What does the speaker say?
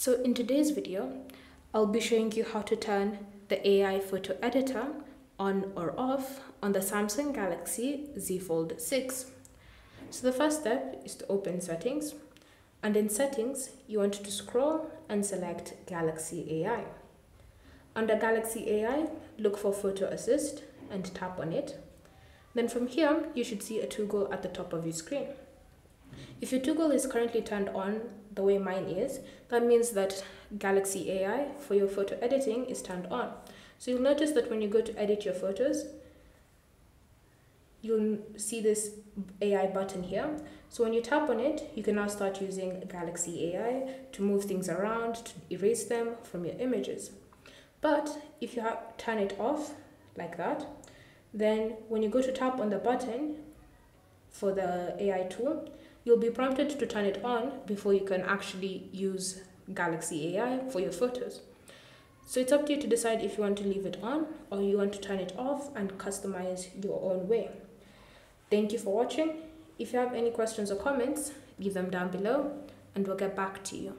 So in today's video, I'll be showing you how to turn the AI photo editor on or off on the Samsung Galaxy Z Fold 6. So the first step is to open settings and in settings, you want to scroll and select Galaxy AI. Under Galaxy AI, look for Photo Assist and tap on it. Then from here, you should see a toggle at the top of your screen. If your toggle is currently turned on the way mine is, that means that Galaxy AI for your photo editing is turned on. So you'll notice that when you go to edit your photos, you'll see this AI button here. So when you tap on it, you can now start using Galaxy AI to move things around, to erase them from your images. But if you turn it off like that, then when you go to tap on the button for the AI tool, you'll be prompted to turn it on before you can actually use Galaxy AI for your photos. So it's up to you to decide if you want to leave it on or you want to turn it off and customize your own way. Thank you for watching. If you have any questions or comments, leave them down below and we'll get back to you.